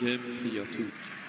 Game player 2.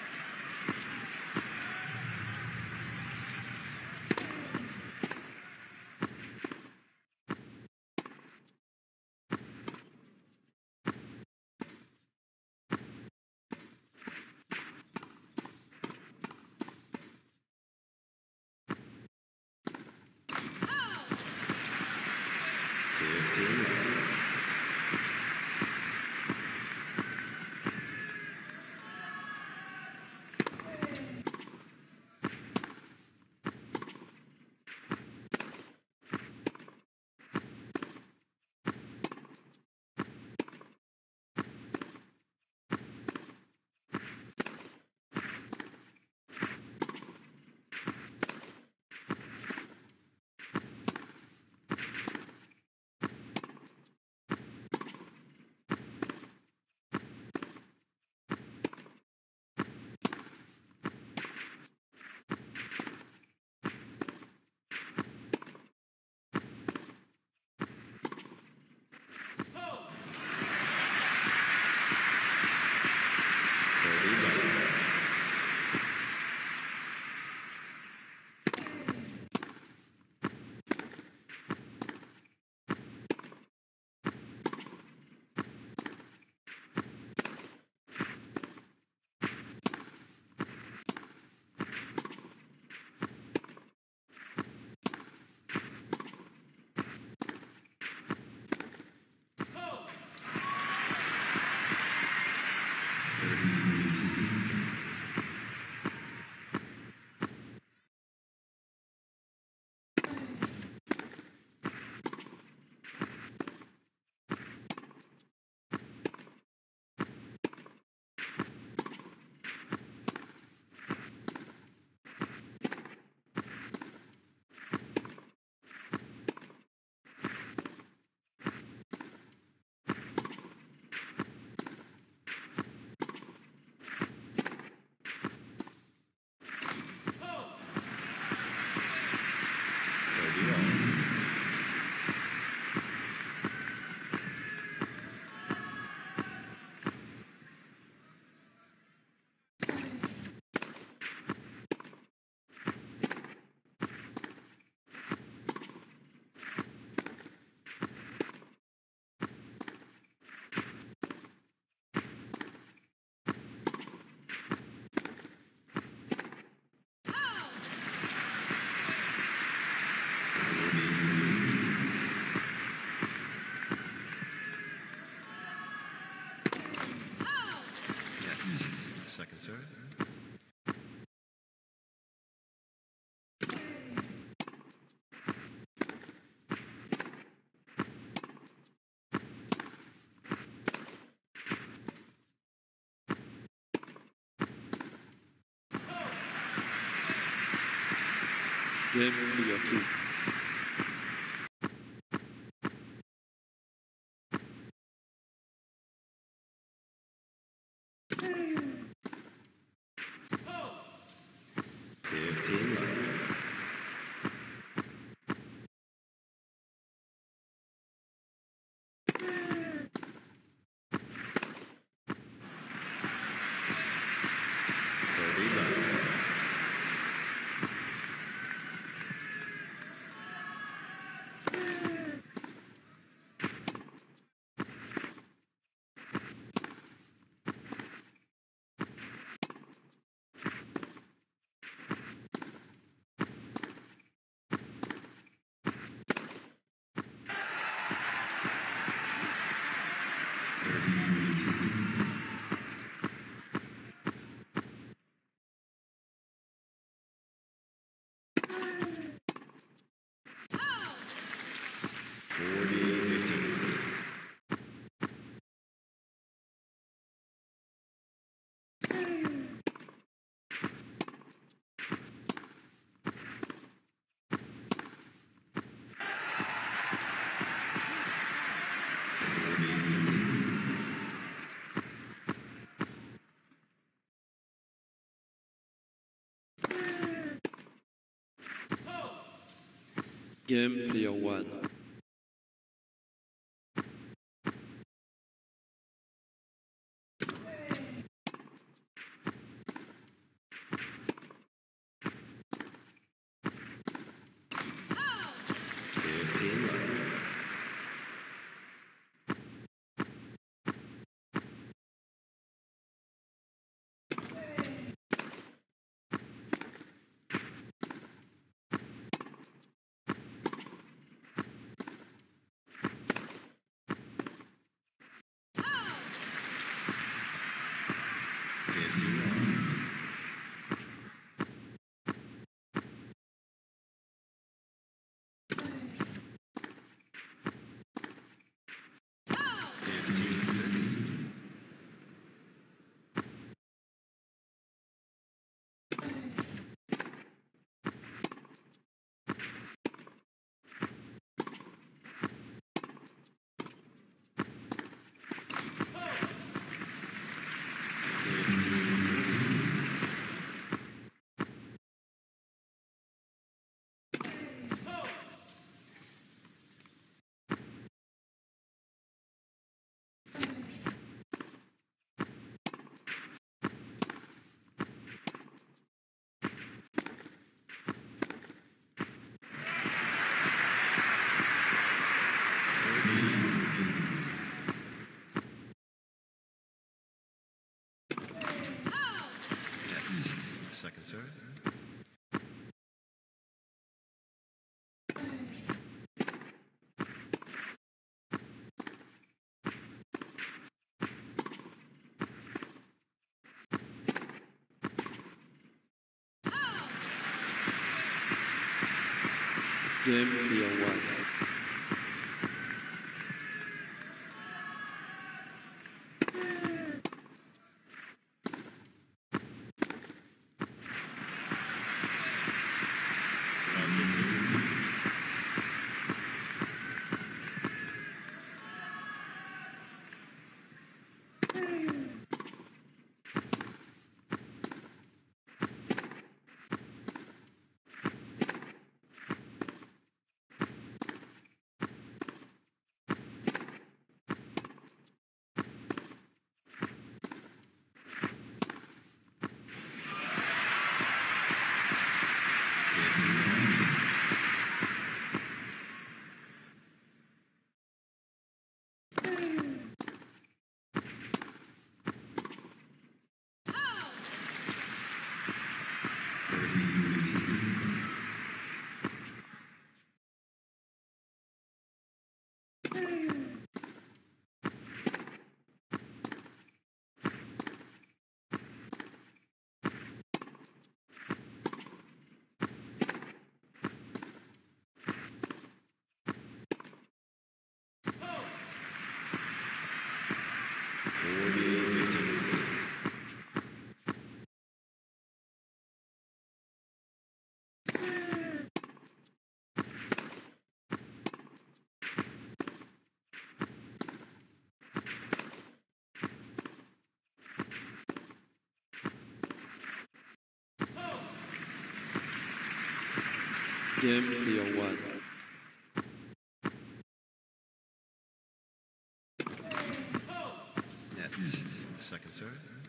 Second Game player 2. Game player 1. second, sir. Game 301. Game clear one. Net. Second serve.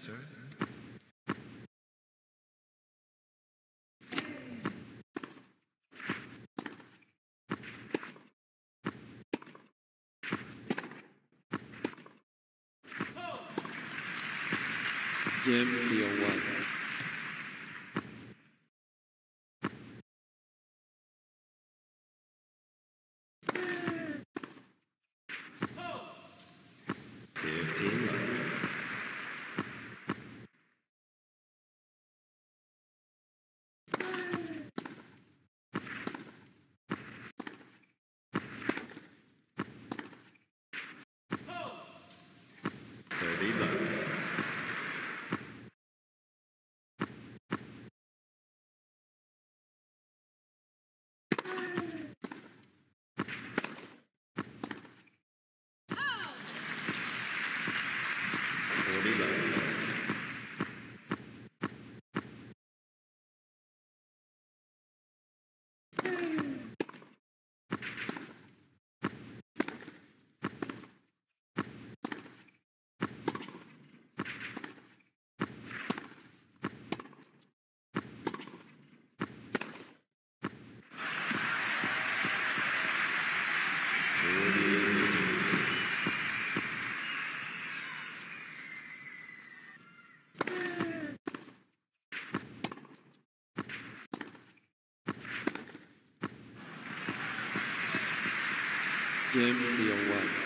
sir. Jim Pionwan. Game 301. Fifteen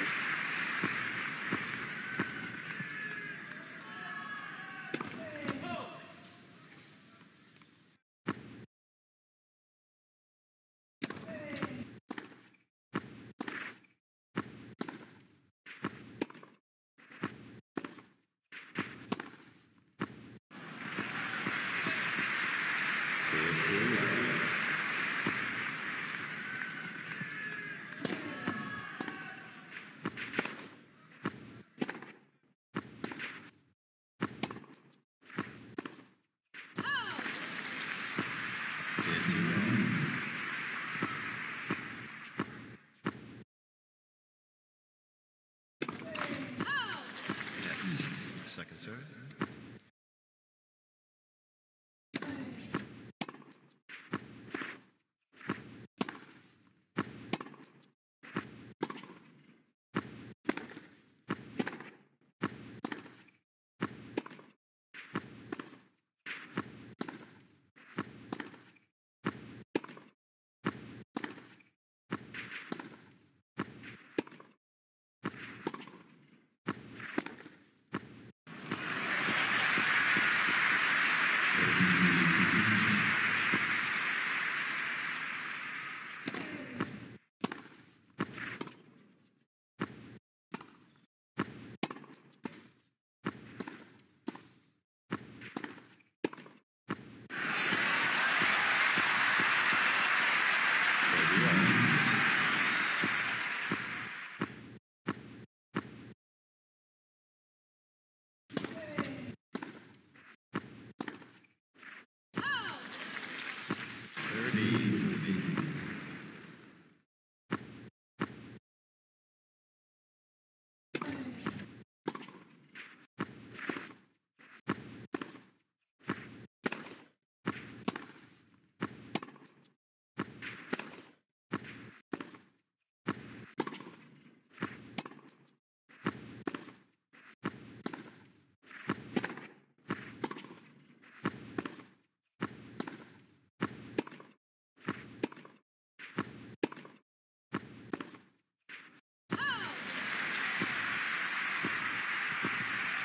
Second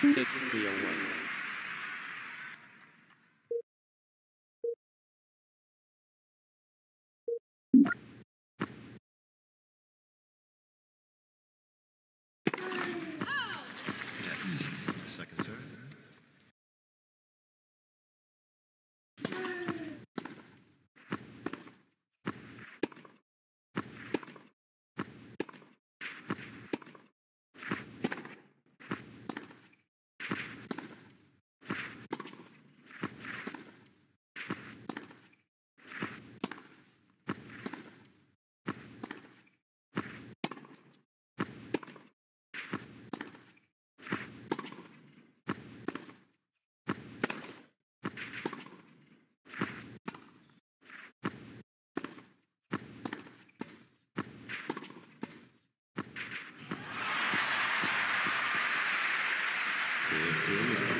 Set 301. Net. Good to know.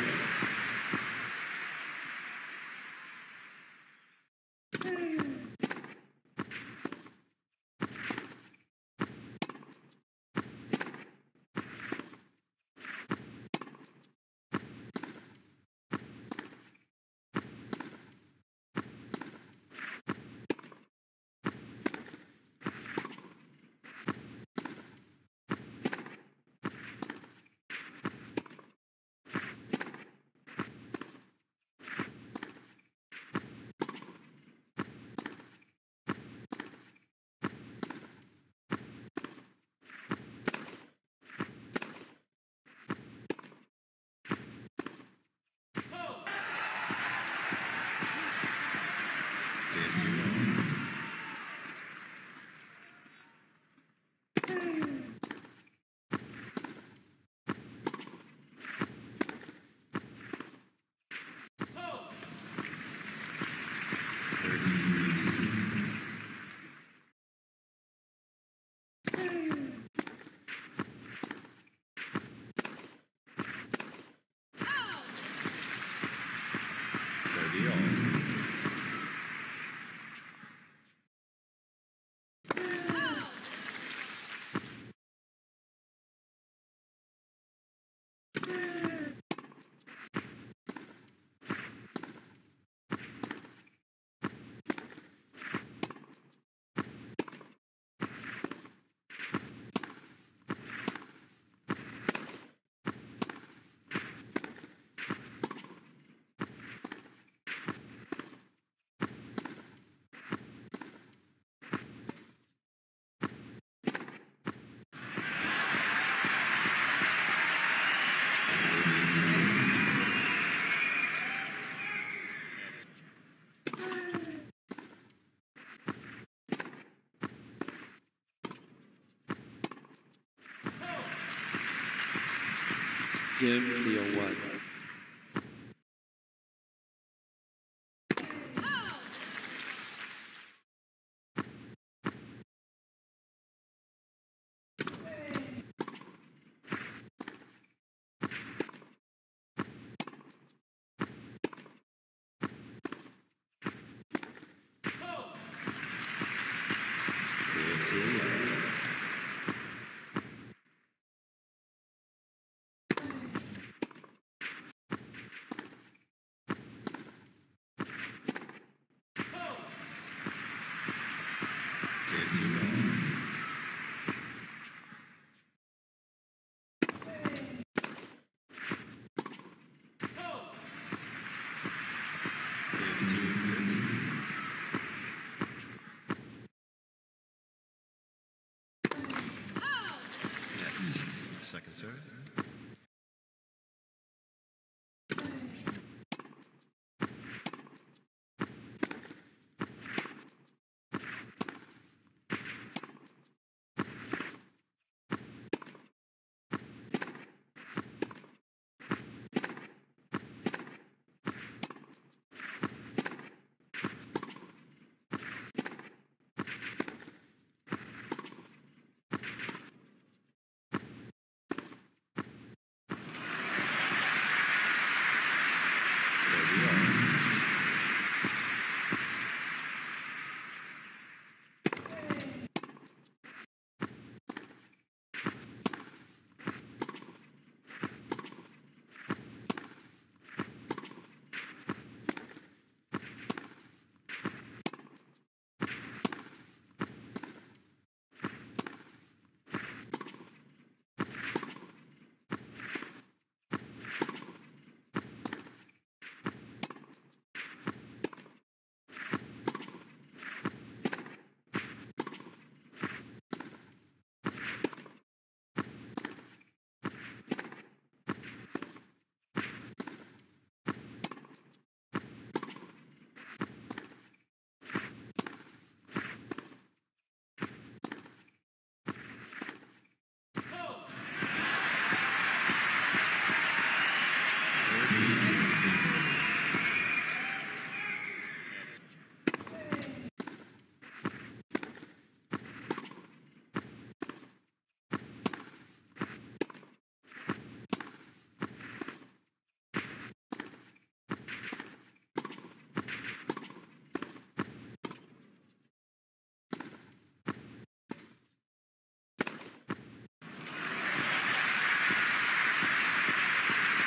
Game player one. Fifteen.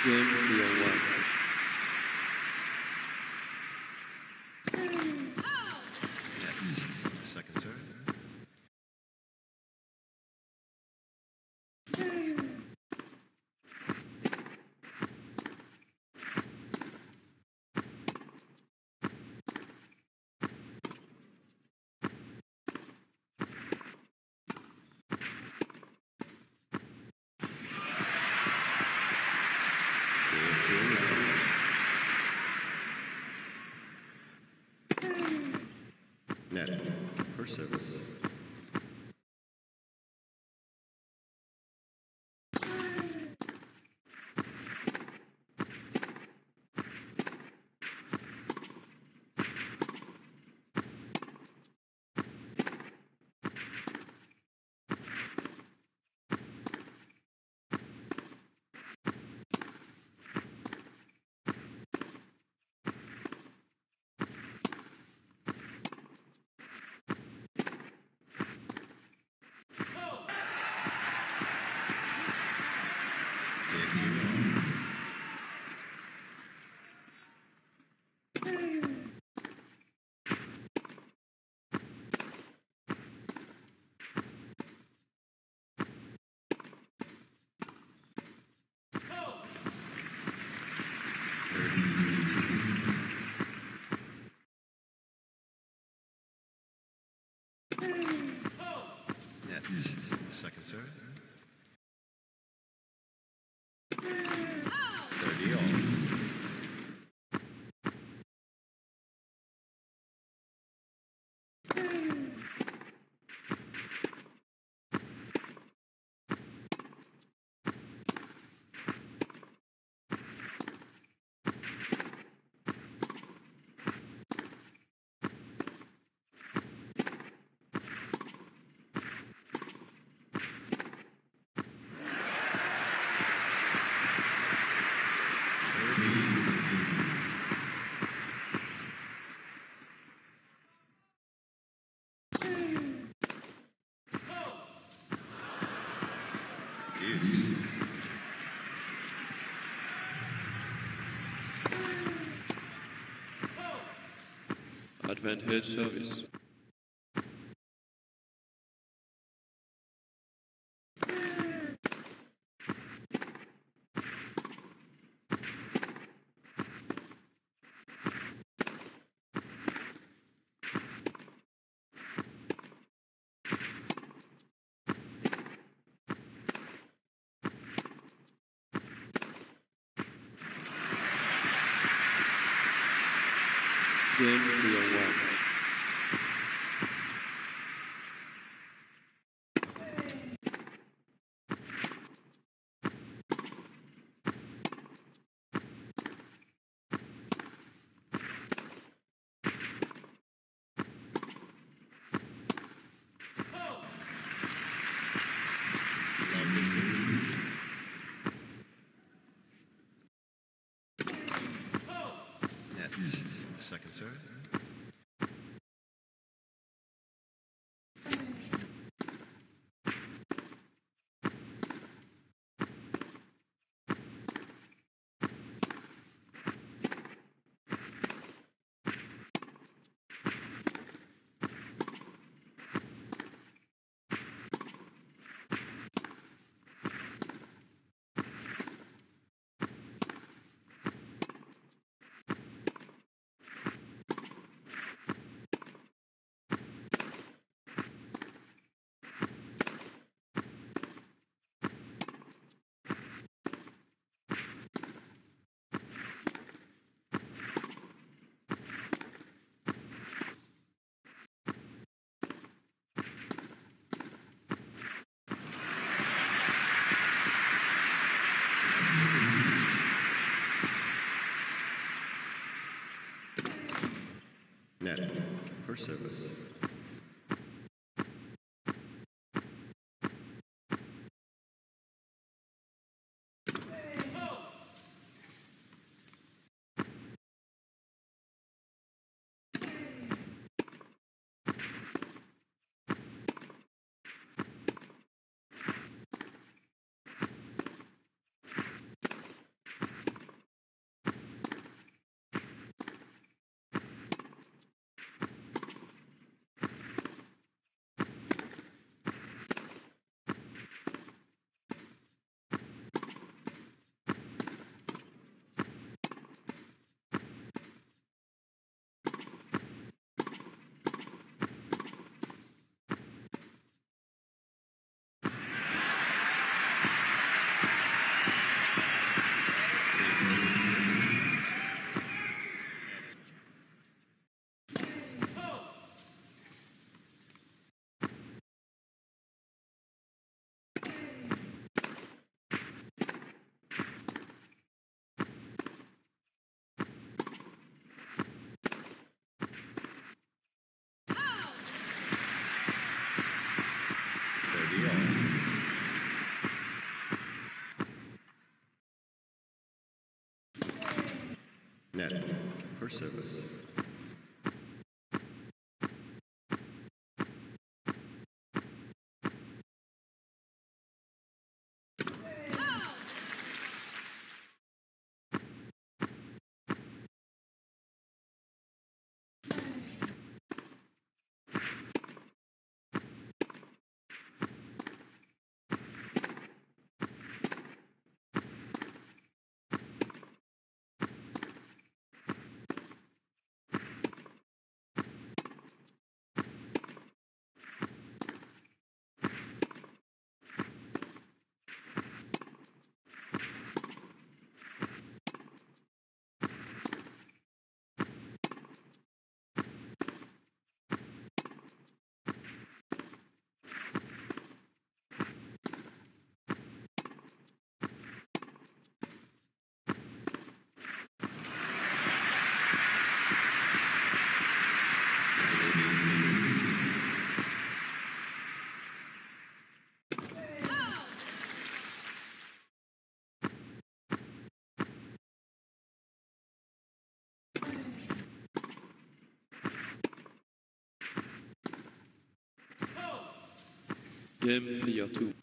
Game player one. Net. Second serve. Fifteen all. Net. Per service. Fifteen all. Net. Second Advantage service. Game clear one. Love 15. Net. Second Net. First service. Net. First service. Game clear two.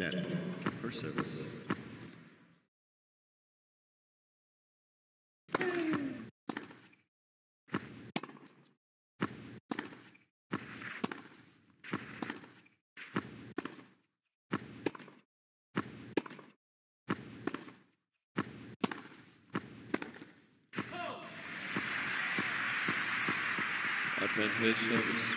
Net for service. Advantage service.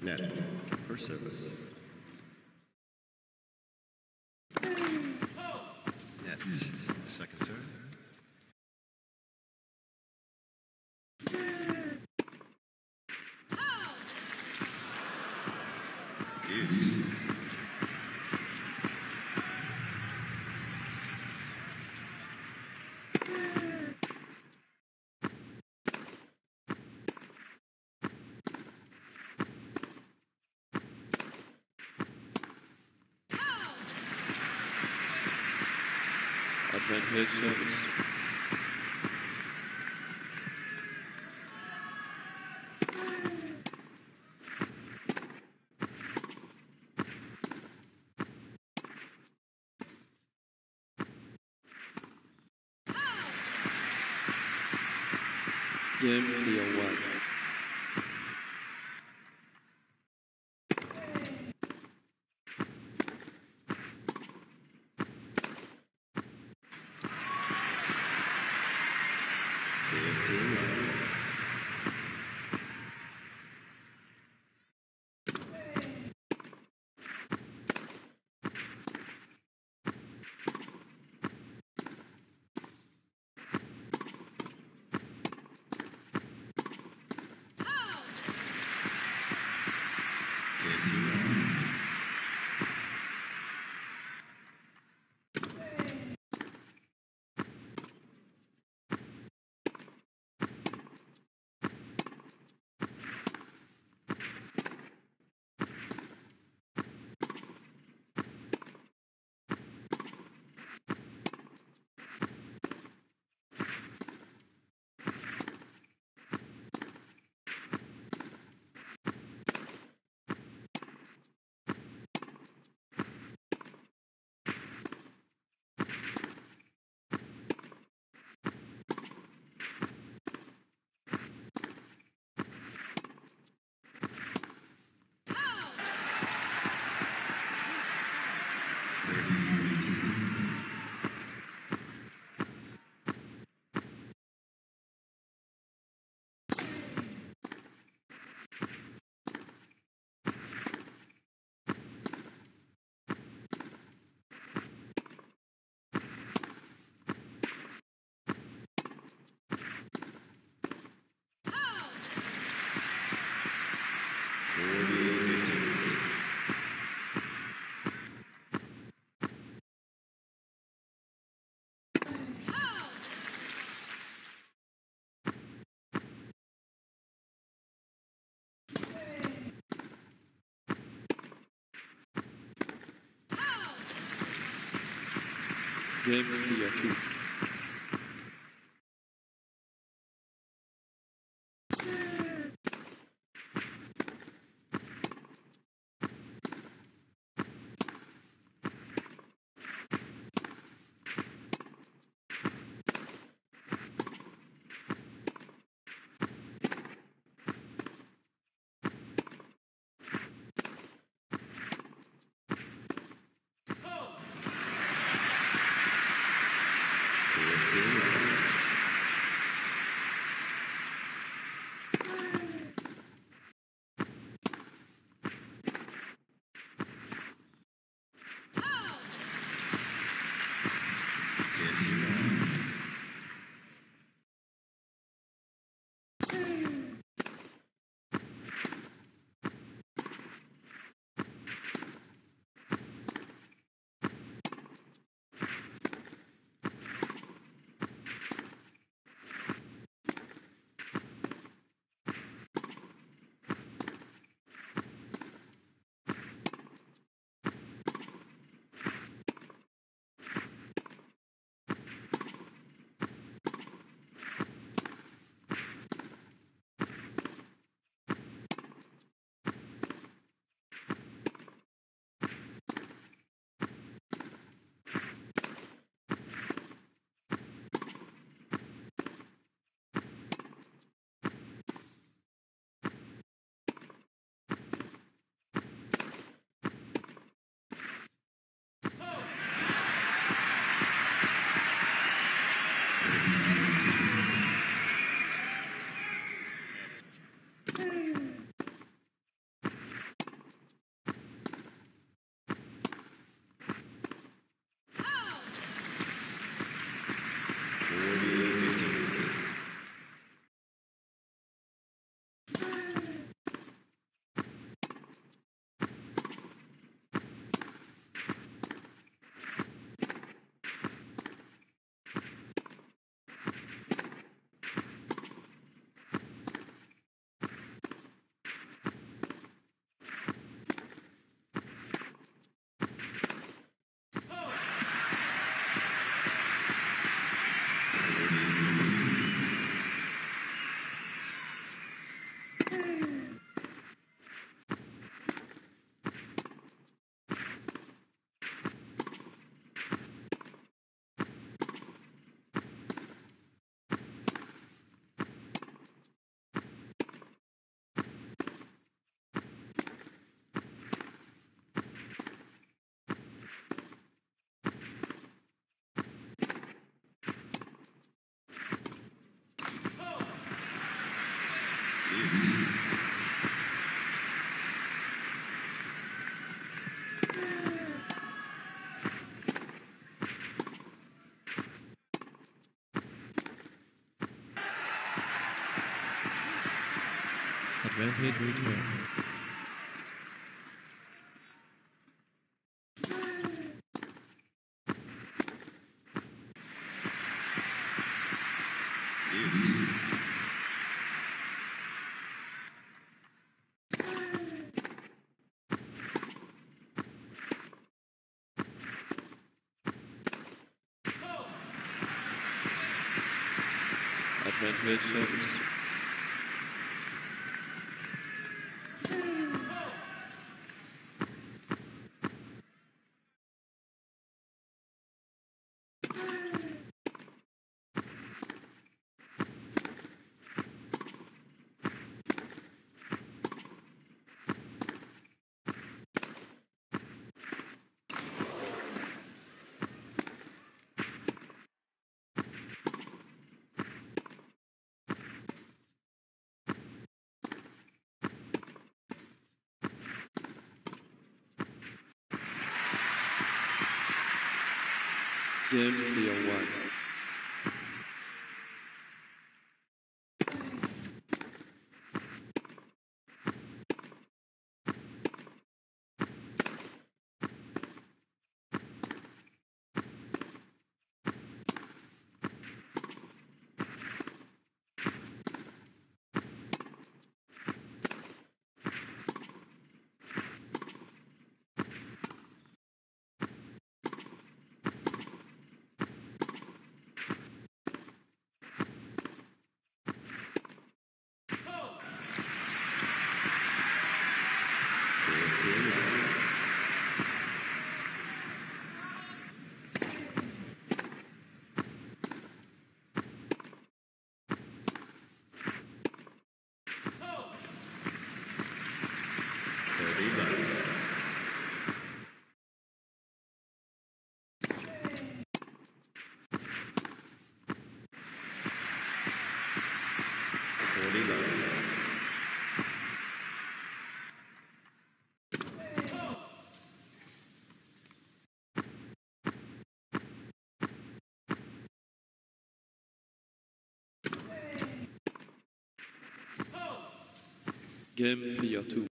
Net for service. Net. Second serve. Use. Advantage service. Game me a kiss. Advantage return. Deuce. Service. James Diawat. Game Player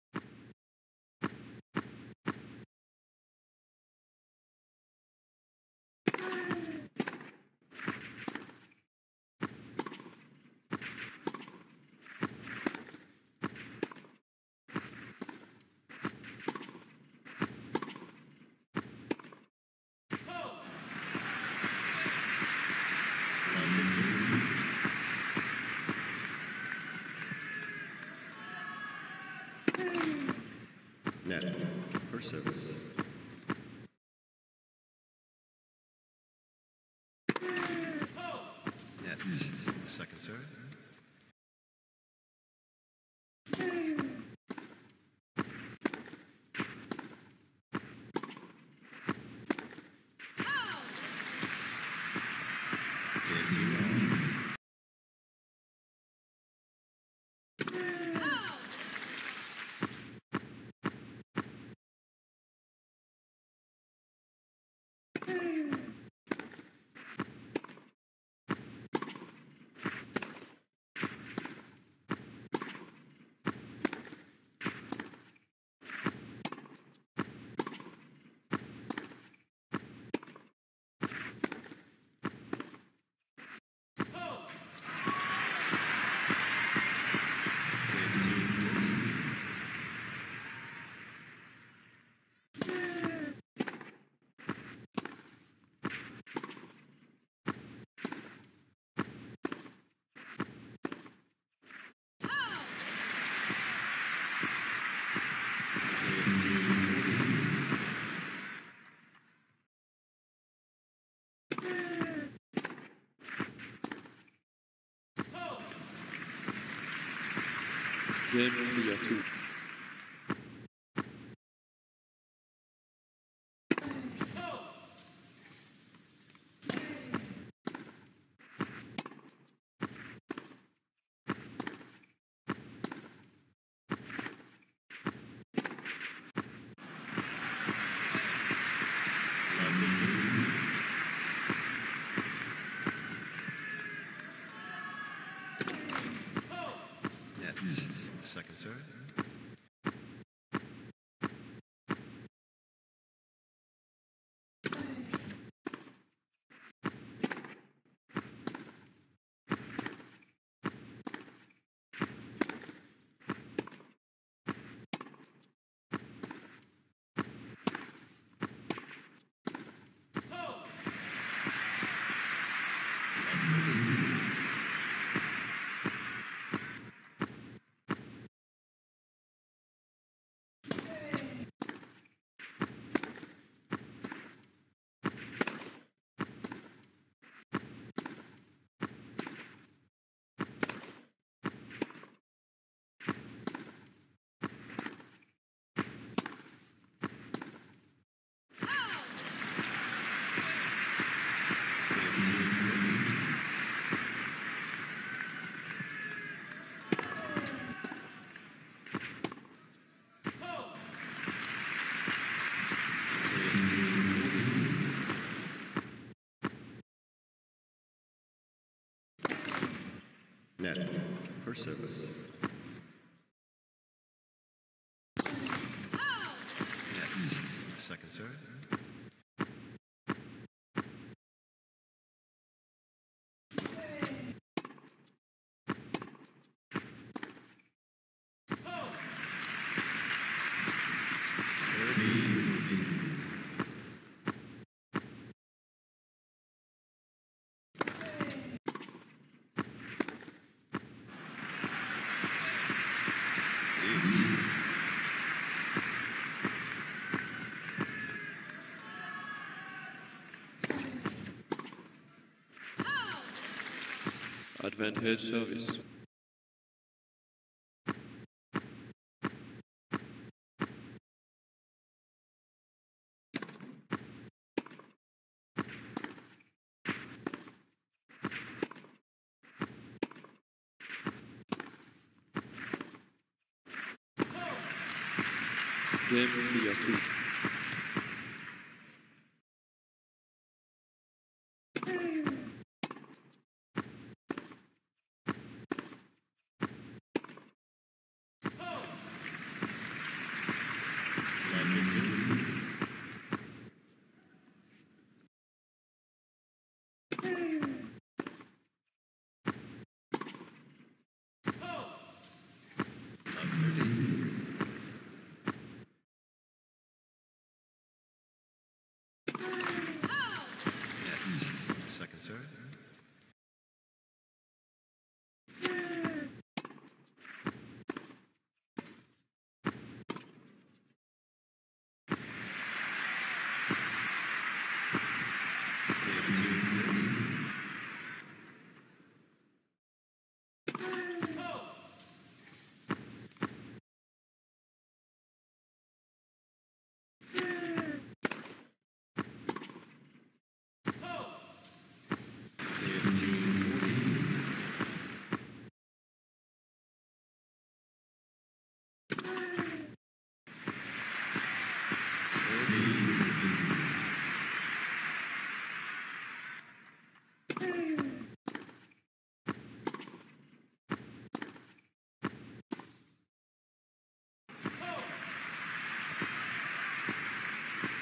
Net for service. Net second serve. Fifteen all. Fifteen. Game Player 2. Line fifteen. Net second serve. Fifteen. Net for service. Net second serve. Advantage service. Game 2. Second serve.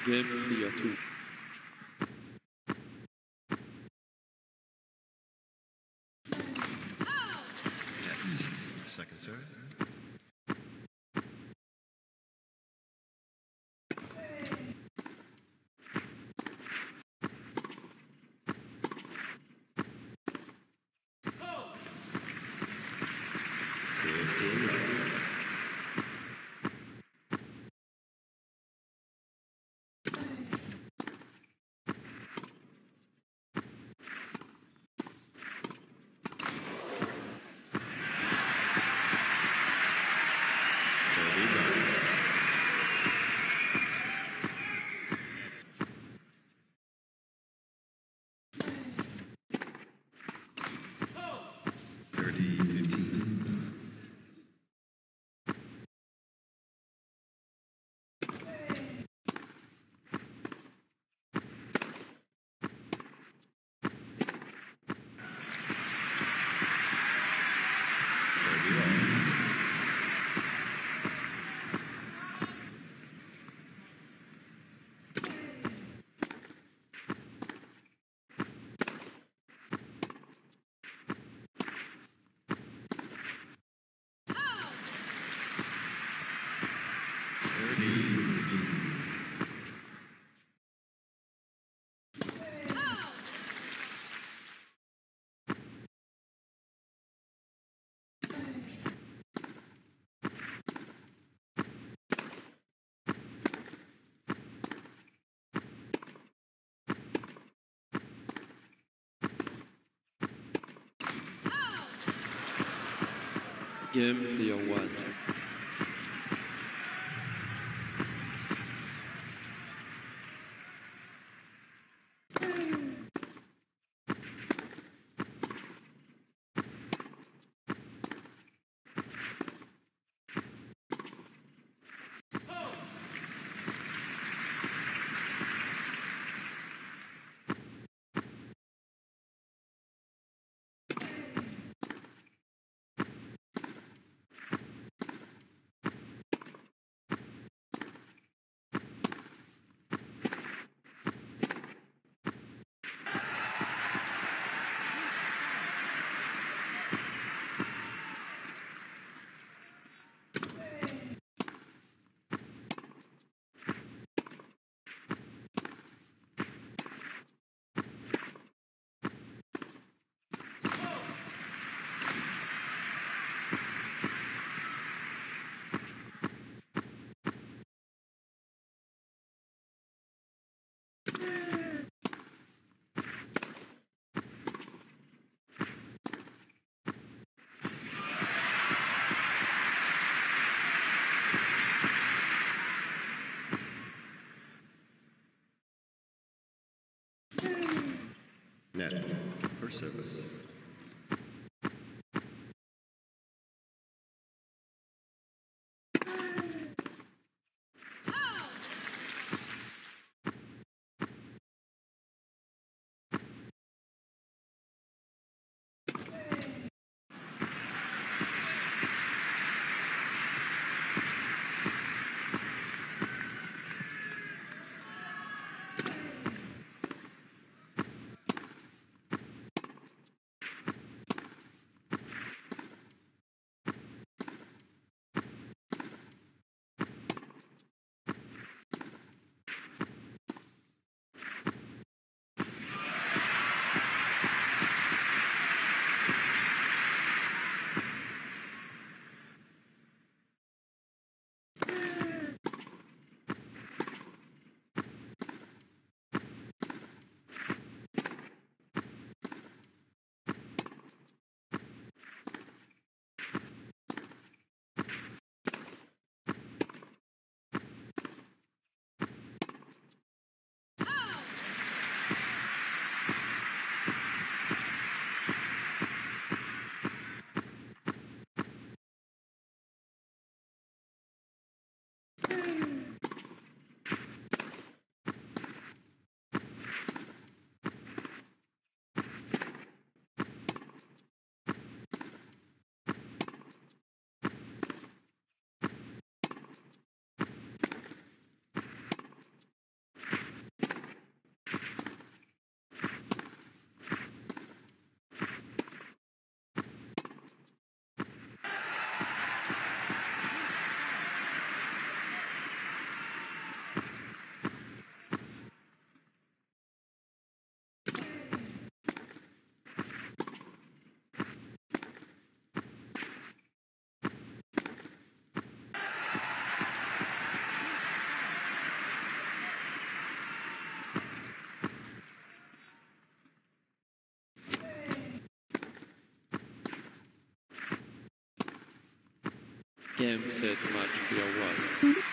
Game clear 2. Net. Second serve. Fifteen. Thirty-nine. Thirty, fifteen. Thirty-one. Game clear 1. Net. First service. Game set match player one.